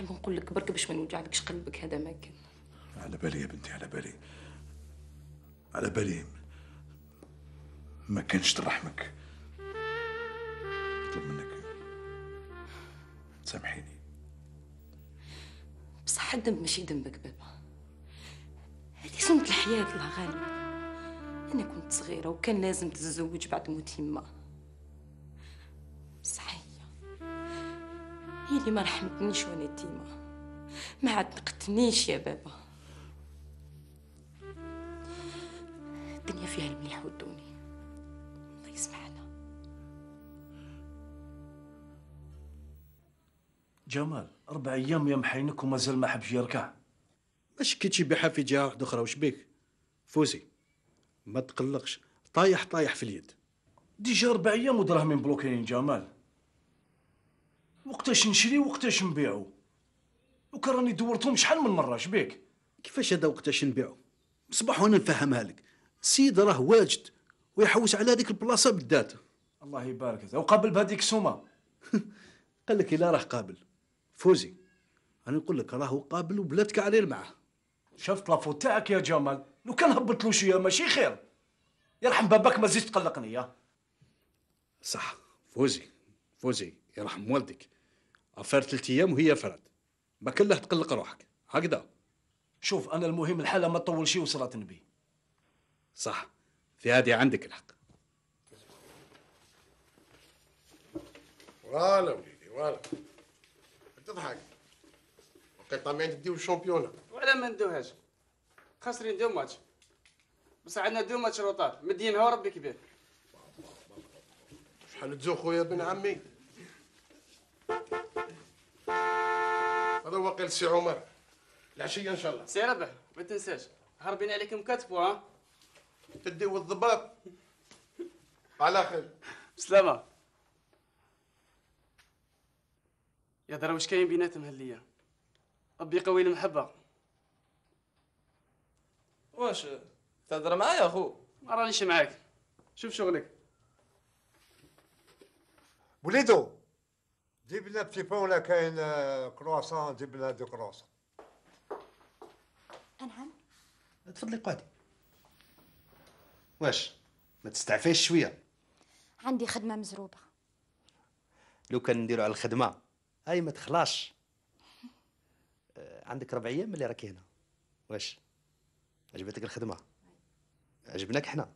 نحب نقول لك برك باش ما نوجعلكش قلبك هذا ما كان. على بالي يا بنتي على بالي. على بالي. ما كانش ترحمك. نطلب منك. تسامحيني بصح الذنب ماشي ذنبك بابا. هذه سنة الحياة الله غالب أنا كنت صغيرة وكان لازم تتزوج بعد موت يما. هي اللي ما رحمتنيش وأنا يتيمة ما عتقتنيش يا بابا. الدنيا فيها المليح والدوني. الله يسمح لها جمال أربع أيام يا محينك ومازال ما حبش يركع. اش كي تجي بها في جهة واحدة أخرى وش بيك؟ فوزي. ما تقلقش. طايح طايح في اليد. déjà أربع أيام ودراهمين بلوكين جمال. وقتاش نشري وقتاش نبيعو. وكان راني دورتهم شحال من مرة شبيك؟ كيفاش هذا وقتاش نبيعو؟ صباح وأنا نفهمها لك. السيد راه واجد ويحوس على هذيك البلاصة بالذات. الله يبارك فيك وقابل بهذيك السومة قال لك إلا راه قابل. فوزي. أنا نقول لك راهو قابل وبلاتك عليه معاه شفت la faute تاعك يا جمال؟ لو كان هبط له شوية ماشي خير. يرحم باباك ما زيد تقلقني يا. صح. فوزي. فوزي. يرحم والديك افار ثلاث أيام وهي فرد ما كان له تقلق روحك. هكذا. شوف أنا المهم الحاله ما تطولش وصلت نبي صح. في هذه عندك الحق. فوالا وليدي فوالا تضحك. وقت طمعين تديو الشامبيونا ولا ما ندوهاش. خاسرين دو ماتش. بس عندنا دو ماتش روطار مدينها وربي كبير. شحال تزو خويا بن عمي؟ هذا هو قال سي عمر. العشية إن شاء الله. سي ربح ما تنساش. هربين عليكم كاتبوا ها تديو الضباط على خير. سلامة يا درا واش كاين بيناتهم هالليا ربي يقوي المحبة. واش؟ تهضر معايا أخو؟ ما رانيش معاك. شوف شغلك. وليدو! جيب لنا petit pain ولا كاين كرواسون جيب لنا deux croissants أنعم تفضلي قعدي واش؟ ما تستعفيش شوية. عندي خدمة مزروبة. لو كان نديرو على الخدمة. اي ما تخلاش. آه، عندك ربع أيام اللي راكي هنا. واش؟ عجبتك الخدمة؟ عجبناك حنا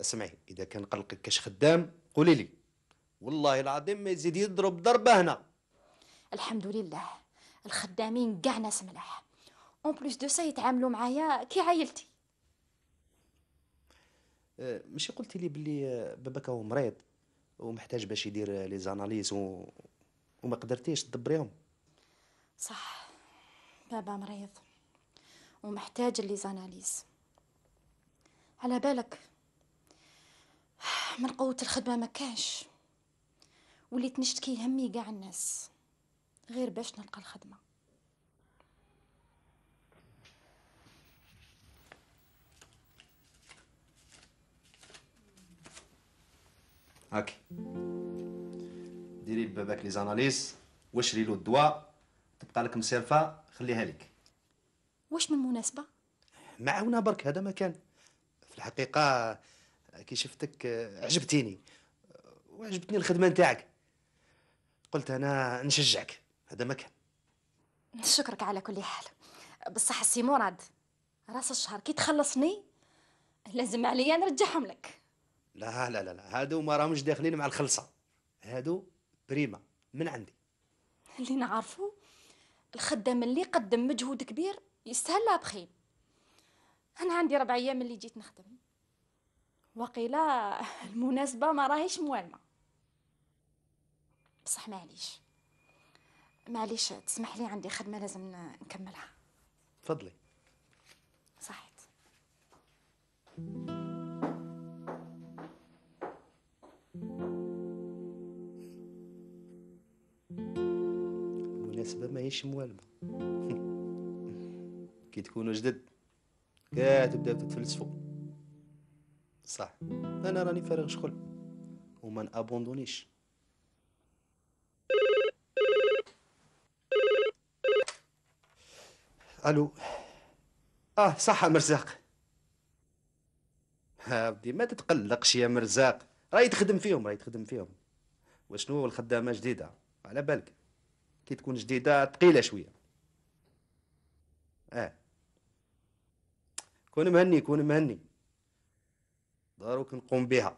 اسمعي إذا كان قلقك كاش خدام قولي لي. والله العظيم ما يزيد يضرب ضربة هنا. الحمد لله. الخدامين كاع ناس ملاح en plus de ça يتعاملوا معايا كي عائلتي. آه، ماشي قلتي لي بلي آه، باباك هو مريض ومحتاج باش يدير آه، les analyses و... وما قدرتيش تدبريهم. صح. بابا مريض ومحتاج les analyses. على بالك. من قوة الخدمة ما كانش وليت نشتكي همي قاع الناس غير باش نلقى الخدمة. هاكي ديري لباباك les analyses واشري له الدواء تبقى لك مسيرفه خليها لك واش من مناسبة؟ معاونا برك هذا ما كان. في الحقيقة كي شفتك عجبتيني. وعجبتني الخدمة نتاعك. قلت أنا نشجعك. هذا ما كان نشكرك على كل حال. بصح السي مراد راس الشهر كي تخلصني لازم عليا نرجعهم لك. لا لا لا لا هادو ما راهمش داخلين مع الخلصة. هادو بريمة من عندي. اللي نعرفه الخدام اللي قدم مجهود كبير يستاهل بخيل أنا عندي ربع أيام اللي جيت نخدم. وقيلا المناسبة ما راهيش موالمة. بصح معليش. معليش تسمح لي عندي خدمة لازم نكملها. تفضلي. صحيت. المناسبة ماهيش موالمة. كي تكونوا جدد. كاع تبداو تتفلسفوا صح. أنا راني فارغ شغل. وما نأبوندونيش. ألو. آه صح مرزاق. ها بدي ما تتقلقش يا مرزاق. راهي تخدم فيهم راهي تخدم فيهم. وشنو الخدامة جديدة؟ على بالك. كي تكون جديدة ثقيله شوية. آه. كون مهني كون مهني. داروك نقوم بها.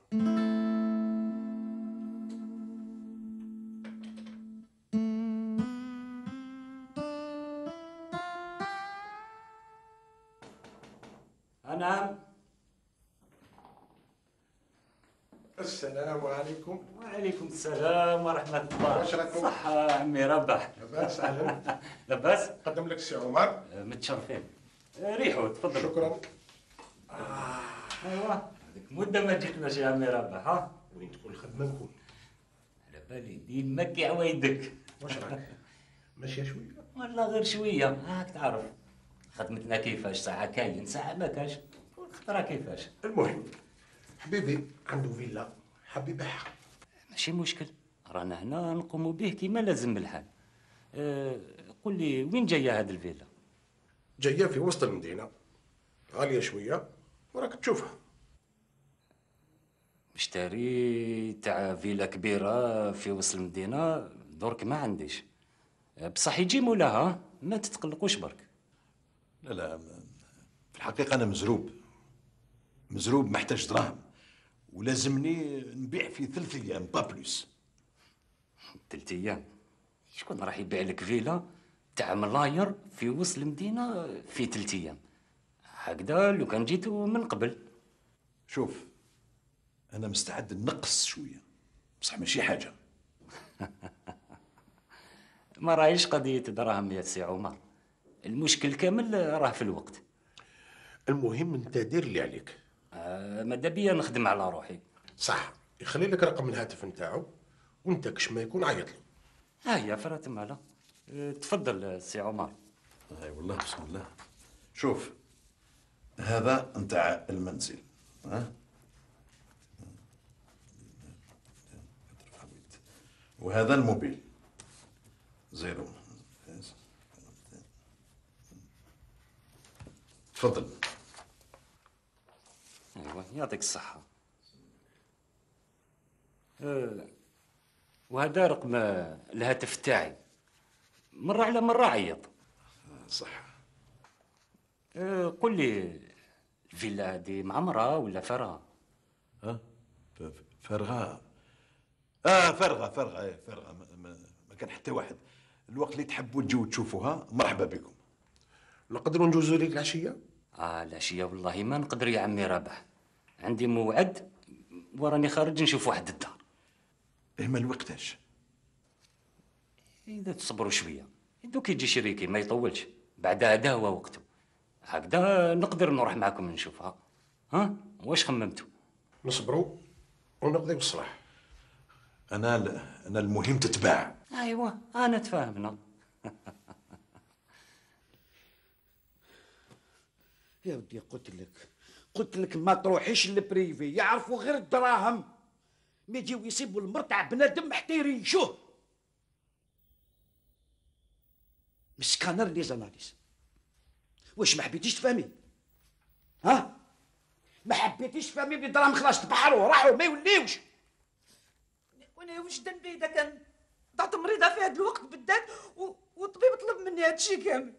السلام ورحمة الله. واش راكم؟ صحة عمي ربح. لاباس. أهلا لاباس؟ قدم لك السي عمر؟ متشرفين. ريحوا تفضل. شكرا. ايوا هذيك مدة ما جيتناش يا عمي ربح ها؟ وين تكون الخدمه نكون على بالي ديما كي عوايدك واش راك؟ ماشية شوية. والله غير شوية. هاك تعرف خدمتنا كيفاش؟ ساعة كاين ساعة ما كاش. خطرة كيفاش؟ المهم حبيبي عنده فيلا. حاب يبيعها ماشي مشكل. رانا هنا نقوموا به كيما لازم الحال. أه قل لي وين جاية هاد الفيلا؟ جاية في وسط المدينة. غالية شوية وراك تشوفها. مشتري تاع فيلا كبيرة في وسط المدينة درك ما عنديش. أه، بصح يجي مولاها ما تتقلقوش برك. لا لا في الحقيقة أنا مزروب. مزروب محتاج دراهم. ولازمني نبيع في ثلاث أيام با بلوس. ثلاث أيام. شكون راح يبيع لك فيلا تاع ملاير في وسط المدينة في ثلاث أيام؟ هكذا لو كان جيتو من قبل. شوف أنا مستعد نقص شوية. بصح ماشي حاجة. ما راهيش قضية دراهم يا سي عمر؟ المشكل كامل راه في الوقت. المهم أنت دير اللي عليك. ماذا بيا نخدم على روحي. صح. يخلي لك رقم الهاتف نتاعو وانت كش ما يكون عيط له. ها هي فرات مالا أه، تفضل سي عمر. أي والله بسم الله. شوف هذا نتاع المنزل. ها؟ وهذا الموبيل. زيرو. تفضل. يعطيك الصحة. أه، وهذا رقم آه، الهاتف تاعي. مرة على مرة عيط. صح. أه، قل لي الفيلا هذه معمرة ولا فارغة؟ ها؟ ف- فارغة آه فارغة فارغة إيه فارغة ما, ما, ما كان حتى واحد. الوقت اللي تحبوا تجوا تشوفوها مرحبا بكم. نقدروا نجوزوا لك العشية؟ آه العشية والله ما نقدر يا عمي رابح عندي موعد وراني خارج نشوف واحد الدار. اهما الوقتاش. إذا تصبروا شوية. دوك يجي شريكي ما يطولش. بعد هذا هو وقته. هكذا نقدر نروح معكم نشوفها. ها؟ واش خممتوا نصبروا ونقضيو الصلاح أنا أنا المهم تتباع. ايوا أنا تفاهمنا. يا ودي قلت لك قلت لك ما تروحيش للبريفي يعرفوا غير الدراهم. ما يجيو يسيبوا المرتع بنادم حتى يريشوه. م scanner les analyses واش ما حبيتيش تفهمي؟ ها؟ ما حبيتيش تفهمي بلي الدراهم خلاص تبخروا راحوا ما يوليوش. وأنا واش ذنبي اذا كان ضعت مريضة في هذا الوقت بالذات والطبيب طلب مني هذا الشيء كامل.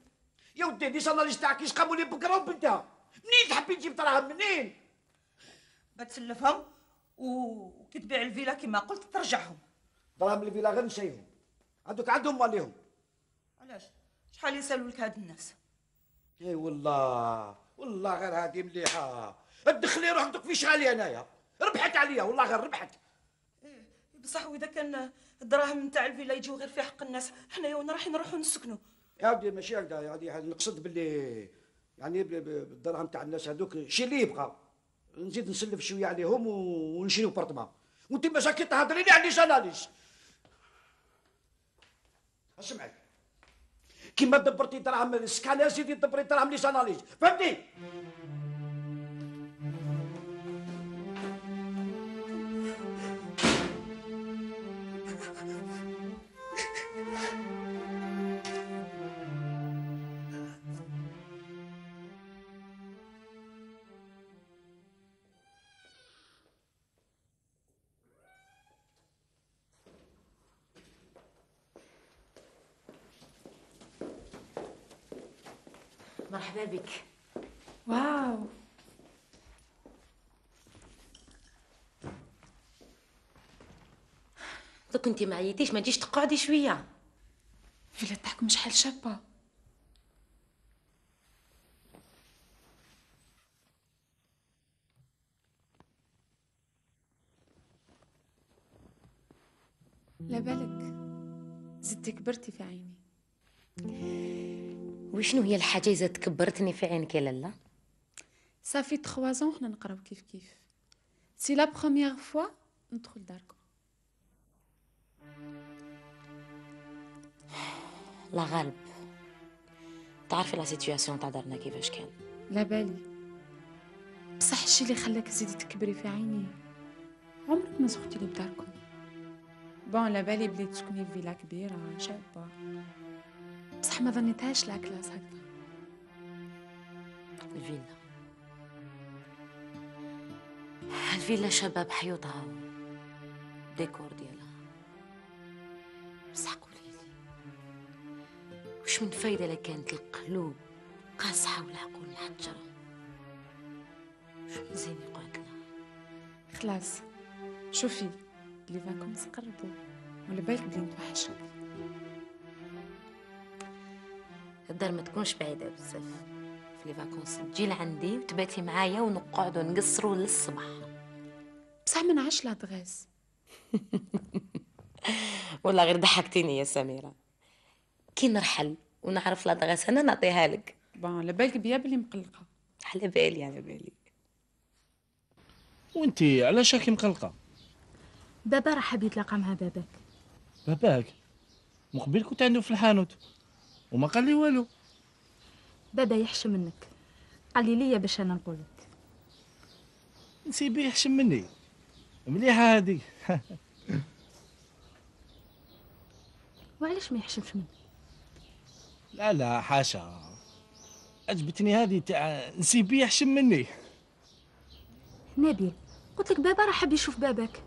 يا ودي les analyses تاعك يسقموا لي بكرة وبنتها. منين تحبي تجيب دراهم منين؟ بتسلفهم وكي تبيع الفيلا كما قلت ترجعهم. دراهم الفيلا غير نسيهم عندك عندهم ماليهم علاش؟ شحال يسالوا لك هاد الناس؟ إي والله والله غير هذه مليحة. ادخلي روحك في شغالي أنايا. ربحت عليا والله غير ربحت بصح وإذا كان الدراهم نتاع الفيلا يجيو غير في حق الناس حنايا وين رايحين نروحوا نسكنوا يا ودي ماشي هكذا يعني نقصد باللي يعني ب- ب- بالدراهم تاع الناس هذوك شي اللي يبقى. نزيد نسلف شوية عليهم ونشريو appartement وانت ماشي تهضري لي على جاناليز اسمعي كيما دبرتي دراهم السكانه زيدي دبري دراهم لي جاناليز فهمتي؟ مرحبا بك. واو. دوك انت ما عييتيش ما تجيش تقعدي شوية. فيلا تحكم شحال شابة. لا بالك زدتي كبرتي في عيني. وشنو هي الحاجة إذا تكبرتني في عينك يا لالا ça fait 3 ans حنا نقراو كيف كيف c'est la première fois ندخل داركم الله غالب تعرفي la situation تاع دارنا كيفاش كان. على بالي. بصح الشي اللي خلاك تزيدي تكبري في عيني. عمرك ما زغتي لي بداركم. bon على بالي بلي تسكني في فيلا كبيرة شابة بصح ما ظنيتهاش la classe هكذا الفيلا. الفيلا شابة بحيوطها ديكور ديالها. بصح قوليلي وش من فايدة لا كانت القلوب قاصحة والعقول محجرة؟ شو من زين يقعد لها خلاص. شوفي les vacances قربوا. ولا بالك بلي نتوحشك؟ الدار ما تكونش بعيدة بزاف. في les vacances تجي لعندي وتباتي معايا ونقعدوا نقصروا للصبح بصح ما نعرفش l'adresse والله غير ضحكتيني يا سميرة. كي نرحل ونعرف l'adresse أنا نعطيها لك. bon على بالك بيا بلي مقلقة. على بالي على بالي. وانت علاش راكي مقلقة؟ بابا راح حاب يتلاقى مع باباك. باباك؟ مقبل كنت عنده في الحانوت. وما قال لي والو. بابا يحشم منك. قال لي ليا باش أنا نقول لك. نسيبي يحشم مني. مليحة هادي. وعلاش ما يحشمش منك؟ لا لا حاشا. عجبتني هذه تاع نسيبي يحشم مني. نبيل قلت لك بابا راح حاب يشوف باباك.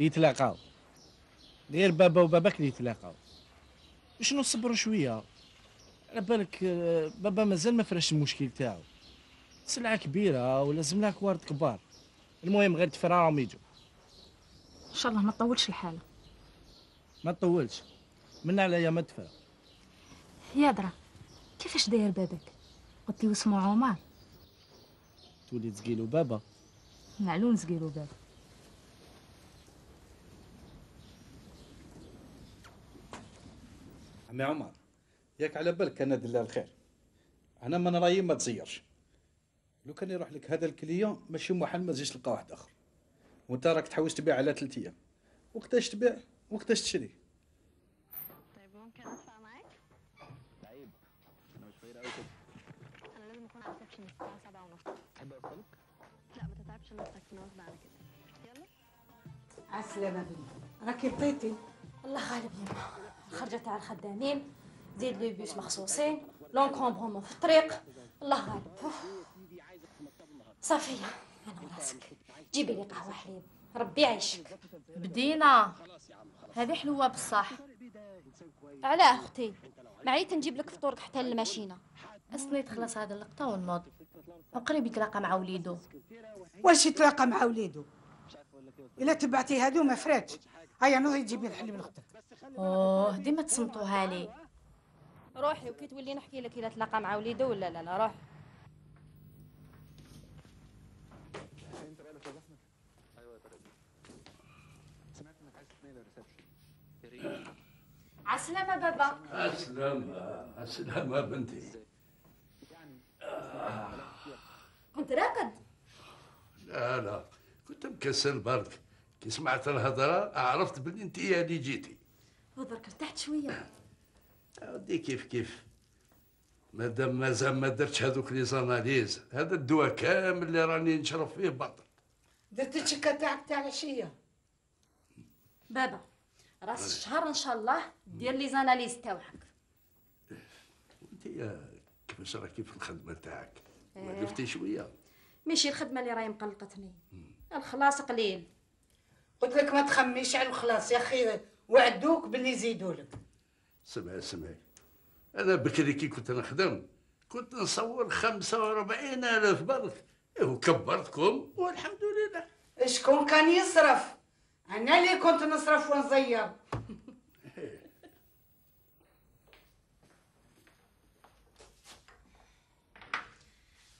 يتلاقاو. غير بابا وباباك اللي يتلاقاو. شنو صبروا شوية؟ على بالك آه، بابا مازال ما فرش المشكل تاعو. سلعة كبيرة ولازم لها كوارد كبار. المهم غير تفراهم يجوا. إن شاء الله ما تطولش الحالة. ما تطولش. من عليا ما تفرق يا درا كيفاش داير باباك قلت لي اسمه عمر. تولي تزقيلو بابا. معلوم زقيرو بابا عمي عمر. ياك على بالك أنا دلال الخير. أنا من رأيي ما تزيرش. لو كان يروح لك هذا الكليون ماشي محل ما تجيش تلقى واحد آخر. وأنت راك تحوس تبيع على ثلاث أيام. وقتاش تبيع؟ وقتاش تشري؟ طيب ممكن ادفع معاك؟ عيب أنا مش فاير قوي كده. أنا لازم أكون على ال reception الساعة سبعة ونص. تحب اوصلك لا ما تتعبش نفسك أنا غصب على كده. يلا. عالسلامة بنتي راكي بطيتي الله غالب يما الخرجة تاع الخدامين زيد les bus مخصوصين l'encombrement في الطريق. الله غالب. صافية أنا وراسك. جيبي لي قهوة حليب. ربي يعيشك. بدينا. هذه حلوة بصح. علاه أختي. معيت نجيب لك فطورك حتى للماشينة أصلي تخلص هذا اللقطة ونوض وقريب يتلاقى مع وليدو واش يتلاقى مع وليدو إلا تبعتي هادو ما فراتش. هيا نوضي تجيبي الحليب لأختك. أوه ديما تصمتوها لي. روحي وكي تولي نحكي لك إلا تلاقى مع وليدو ولا لا لا روح عسلامة بابا. السلامة السلامة بنتي. كنت راقد لا لا كنت مكسل برك. كي سمعت الهضرة عرفت بلي انت هي اللي جيتي. ودرك ارتحت شوية. ودي كيف كيف. مادام مازال ما درتش هذوك les analyses هذا الدواء كامل اللي راني نشرب فيه بطل درت الشكا تاعك تاع العشية؟ بابا راس الشهر إن شاء الله دير les analyses تاوعك. انت يا كيفاش راكي في الخدمة تاعك؟ إيه. وقفتي شوية. ماشي الخدمة اللي راهي مقلقتني. الخلاص قليل. قلت لك ما تخميش على الخلاص يا أخي. وعدوك باللي يزيدوا لك. سمع سمع. أنا بكري كي كنت نخدم كنت نصور خمسة وأربعين ألف برك. وكبرتكم والحمد لله. شكون كان يصرف؟ أنا اللي كنت نصرف ونزير.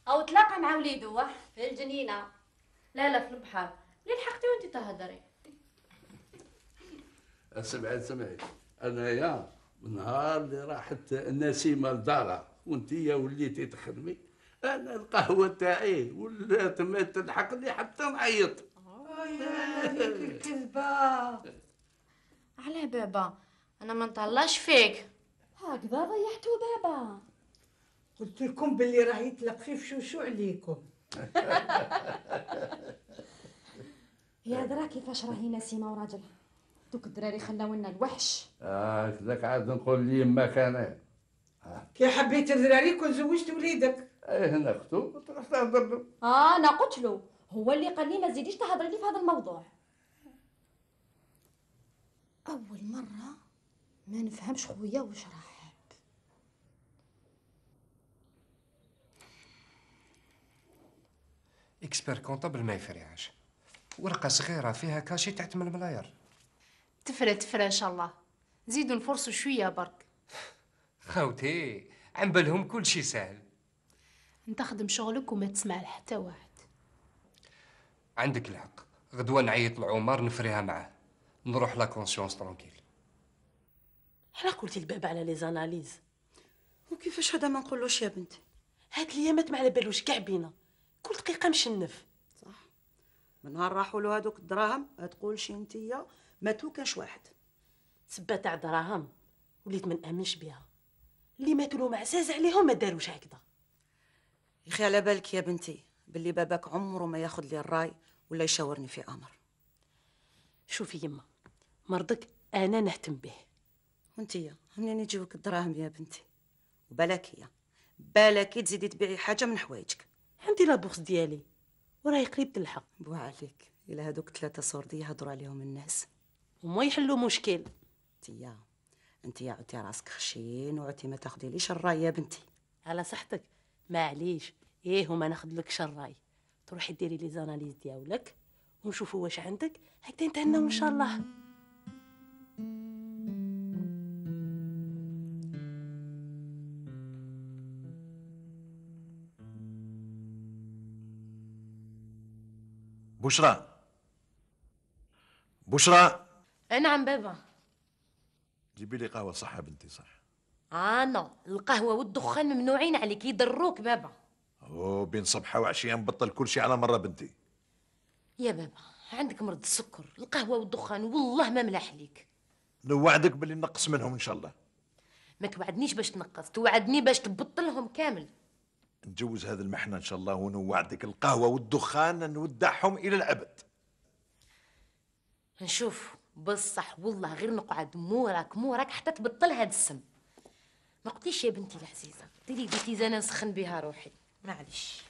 أو تلاقى مع وليدو واه في الجنينة. لا لا في البحر. ليه لحقتي وانت تهدري. سمعت سمعت أنا يا من نهار اللي راحت نسيمة لدارها وأنت يا وليتي تخدمي. أنا القهوة تاعي ولات ما تلحقني حتى نعيط. الكذبة. علاه بابا أنا ما نطلعش فيك. هكذا ضيعتو بابا. قلت لكم باللي راه يطلق خفيف شوشو عليكم. يا درا كيفاش راهي نسيمه وراجلها دوك الدراري خلاو لنا الوحش. آه كذاك عاد نقول لي ما كان. كي حبيت الدراري كون زوجت وليدك. إيه هنا اختو تروح تهضر له آه أنا قلت له. هو اللي قال لي ما تزيديش تهضري لي في هذا الموضوع. أول مرة ما نفهمش خويا واش راه حاب. expert comptable ما يفريهاش ورقة صغيرة فيها cachet تاع 8 ملاير تفرى تفرى إن شاء الله. زيدوا نفرصوا شوية برك. خاوتي على بالهم كل شيء سهل. انت خدم شغلك وما تسمع لحتى واحد. عندك الحق. غدوة نعيط لعمر نفريها معاه. نروح la conscience tranquille هنا قلتي لبابا على les analyses. وكيفاش هذا ما نقولوش يا بنتي؟ هاد الايامات ما على بالوش كاع بينا. كل دقيقة مشنف. من نهار راحوا له هذوك الدراهم تقول شي انتيا. ما توكاش واحد. سبه تاع دراهم وليت ما نأمنش بها اللي ماتوا لهم عزاز عليهم ما داروش هكذا. يا أخي على بالك يا بنتي باللي باباك عمره ما ياخذ لي الراي ولا يشاورني في أمر. شوفي يما مرضك أنا نهتم به. وانتيا منين يجيوك الدراهم يا بنتي. وبالك هي بالك تزيدي تبيعي حاجة من حوايجك. عندي لا بوكس ديالي وراهي قريب تلحق بوا عليك إلى هذوك ثلاثة صوردي يهضروا عليهم الناس. وما يحلوا مشكل. انتيا انتيا عطي راسك خشين وعطي ما تاخدي ليش الراي يا بنتي؟ على صحتك. معليش. إيه وما ناخذ لك شراي تروحي ديري لي زاناليز ديالك ونشوفوا واش عندك. هكذا نتهناو إن شاء الله. بشرى. بشرى. نعم بابا. جيبي لي قهوة صح بنتي صح. آنا القهوة والدخان ممنوعين عليك يضروك بابا. وبين صبحه وعشية نبطل كل شيء على مرة بنتي. يا بابا عندك مرض السكر القهوة والدخان والله ما ملاح ليك. نوعدك باللي نقص منهم إن شاء الله. ما توعدنيش باش تنقص توعدني باش تبطلهم كامل. نتجوز هذه المحنة إن شاء الله ونوعدك. القهوة والدخان نودعهم إلى الابد نشوف. بصح والله غير نقعد موراك موراك حتى تبطل هاد السم. ما قلتيش يا بنتي العزيزة ديري بنتي زانا نسخن بها روحي. معليش.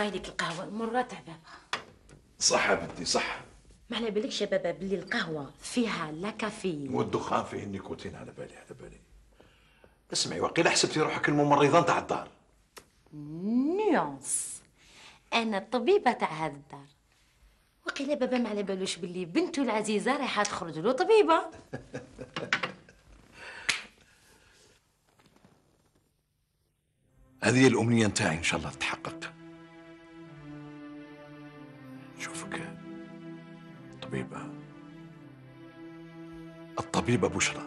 هاي لك القهوة المره تاع بابا. صح بنتي صح. ما على بالكش يا بابا بلي القهوة فيها لا كافيين. والدخان فيه النيكوتين على بالي على بالي. اسمعي وقيلا حسبتي روحك الممرضة تاع الدار. نيونس. أنا الطبيبة تاع هذا الدار. وقيلا بابا ما على بالوش بلي بنته العزيزة رايحة تخرج له طبيبة. هذه الأمنية نتاعي إن شاء الله تتحقق. شوفك طبيبة. الطبيبة بشرى.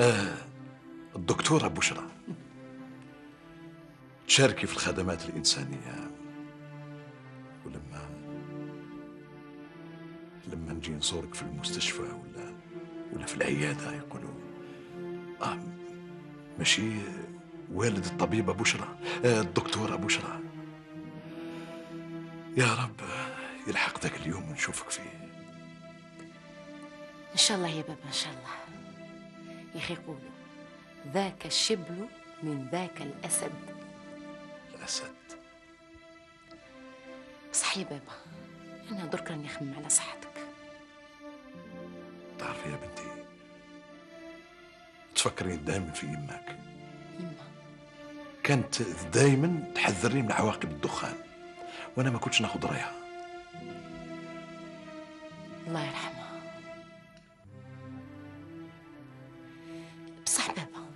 آه الدكتورة بشرى. تشاركي في الخدمات الإنسانية. ولما لما نجي نزورك في المستشفى ولا ولا في العيادة يقولوا آه ماشي والد الطبيبة بشرى آه، الدكتورة بشرى. يا رب. يلحق ذاك اليوم ونشوفك فيه. إن شاء الله يا بابا إن شاء الله. يا أخي يقولوا ذاك الشبل من ذاك الأسد. الأسد. بصح يا بابا أنا درك راني نخمم على صحتك. تعرفي يا بنتي تفكرين دائما في يماك يما كانت دائما تحذرني من عواقب الدخان وأنا ما كنتش ناخذ رأيها. الله يرحمها بصح بابا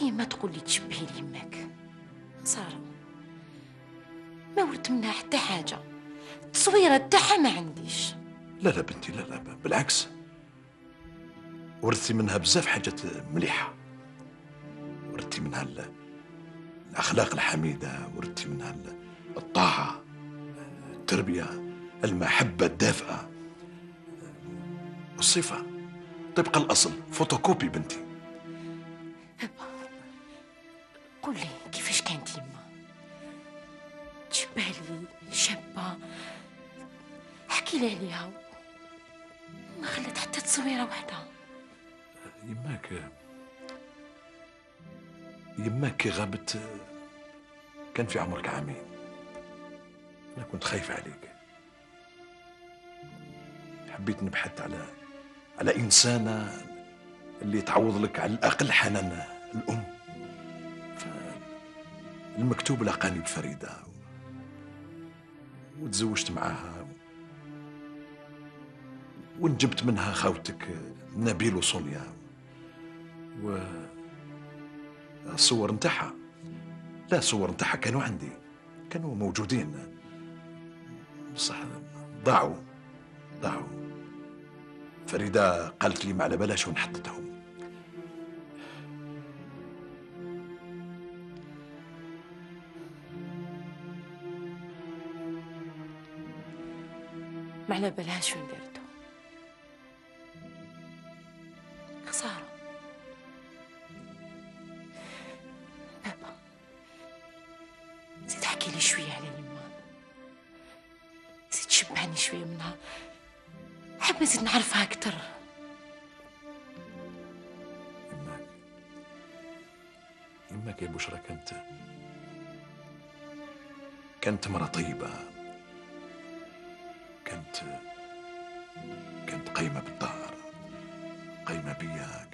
ديما تقول لي تشبهي لي سارة ما ورت منها حتى حاجة. تصويرة تاعها ما عنديش. لا لا بنتي لا لا بالعكس. ورثتي منها بزاف حاجات مليحة. ورثتي منها ال- الأخلاق الحميدة ورثتي منها ال- الطاعة التربية. المحبة الدافئة. الصفة. طبق الأصل. فوتوكوبي بنتي. قول لي كيفاش كانت يما تشبه لي شابة. احكي لي عليها. ما خلت حتى تصويرة واحدة يماك يماك غابت كان في عمرك عامين. أنا كنت خايف عليك. حبيت نبحث على على إنسانة اللي تعوض لك على الأقل حنان الأم. المكتوب لقاني بفريدة وتزوجت معاها ونجبت منها خاوتك نبيل وسونيا و الصور نتاعها. لا الصور نتاعها كانوا عندي كانوا موجودين. بصح ضاعوا ضاعوا. فريدة قالت لي ما على بلاش ونحطتهم. ما على بالها شو نديرتو خسارة. بابا زيد احكي لي شوية على يما زيد شبعني شوية منها. حابة زيد نعرفها أكتر. يماك يا بشرى كانت كانت مرة طيبة. كانت كانت قايمة بالدار قايمة بيا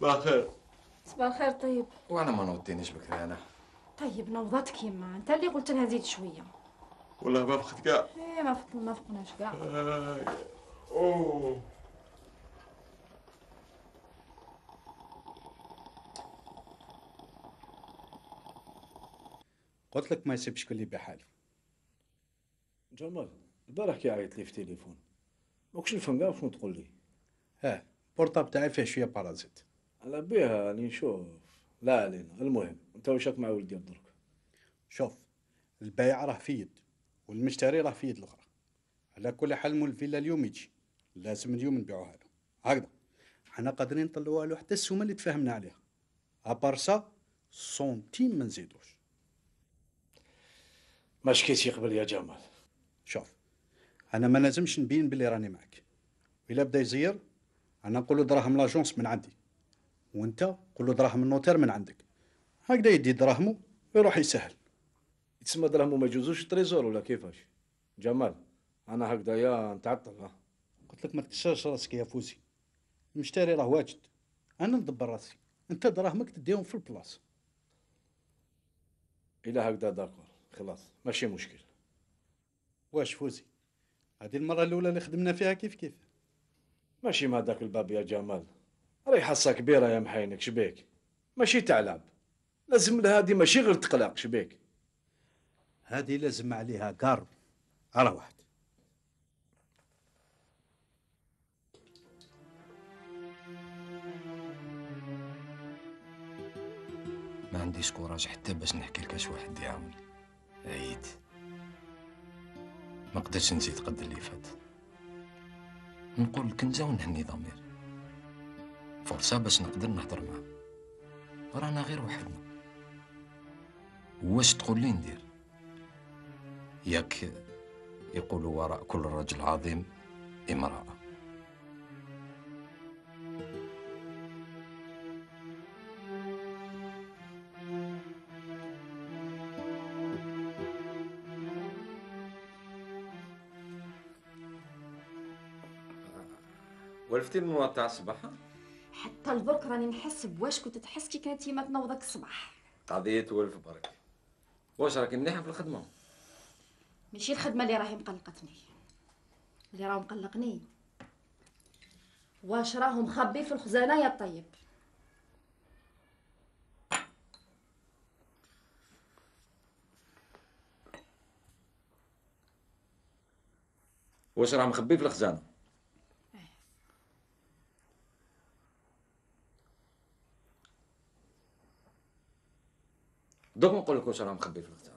بخير صباح الخير. طيب. وأنا ما نوضينيش بكري أنا؟ طيب نوضتك يما أنت اللي قلت لها زيد شوية. والله ما بخت كاع إيه ما فق ما فقناش كاع أوه. قلت لك ما يسيبش كل بحاله. جمال البارح كي عيط لي في تليفون. ما كنتش نفهم كاع شنو تقول لي؟ ها. portable تاعي فيه شوية parasites. على بيها راني نشوف لا علينا المهم أنت واش راك مع ولدي درك؟ شوف البايع راه في يد والمشتري راه في يد الأخرى. على كل حال مول الفيلا اليوم يجي لازم اليوم نبيعوها له. هكذا. حنا قادرين نطلعوها له حتى السومة اللي تفاهمنا عليها. à part ça centime ما نزيدوش ما شكيتي قبل يا جمال. شوف أنا ما لازمش نبين بلي راني معك. الا بدا يزير أنا نقول له دراهم l'agence من عندي. وأنت قول له دراهم ال notaire من عندك. هكذا يدي دراهمو ويروح يسهل. تسمى دراهم ما يجوزوش trésor ولا كيفاش؟ جمال أنا هكذايا نتعطل. قلت لك ما تكسرش راسك يا فوزي. المشتري راه واجد. أنا ندبر راسي. أنت دراهمك تديهم في البلاصه إلى هكذا داكور. خلاص ماشي مشكل. واش فوزي؟ هذه المرة الأولى اللي خدمنا فيها كيف كيف؟ ماشي ما داك الباب يا جمال. ريحة كبيرة يا محينك شبيك؟ ماشي تعلب. لازم لها هادي ماشي غير تقلق شبيك؟ هادي لازم عليها كار على واحد. ما عنديش كوراج حتى باش نحكي لك أش واحد يعاون عييت ما قدرتش نزيد قد اللي فات. نقول الكنزة ونهني ضمير. فرصة باش نقدر نهضر معاه. رانا غير وحدنا. واش تقول لي ندير؟ ياك يقولوا وراء كل رجل عظيم امرأة. ولفتي المواد تاع الصباح؟ حتى لدرك راني نحس بواش كنت تحس كي كانت يما تنوضك الصباح. قضية ولف برك. واش راكي مليحة في الخدمة؟ ماشي الخدمة اللي راهي مقلقتني. اللي راه مقلقني. واش راهو مخبي في الخزانة يا الطيب واش راه مخبي في الخزانة؟ دوك نقول لك واش راه مخبي في الخزانة